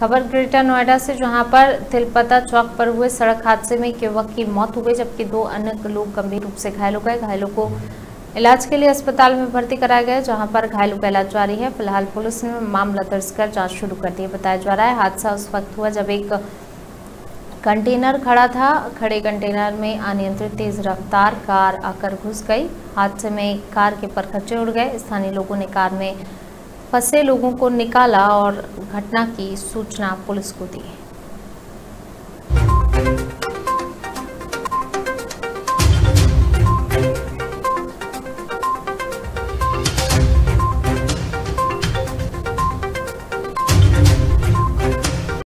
खबर ग्रेटर नोएडा से, जहाँ पर तिलपता चौक पर हुए सड़क हादसे में एक युवक की मौत हो गई, जबकि दो अन्य लोग गंभीर रूप से घायल हो गए। घायलों को इलाज के लिए अस्पताल में भर्ती कराया गया, जहाँ पर घायलों का इलाज जारी है। फ़िलहाल पुलिस ने मामला दर्ज कर जाँच शुरू कर दी है, बताया जा रहा है। हादसा उस वक्त हुआ जब एक कंटेनर खड़ा था। खड़े कंटेनर में अनियंत्रित तेज रफ्तार कार आकर घुस गई। हादसे में कार के परखच्चे उड़ गए। स्थानीय लोगों ने कार में फंसे लोगों को निकाला और घटना की सूचना पुलिस को दी।